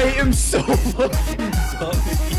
I am so fucking sorry.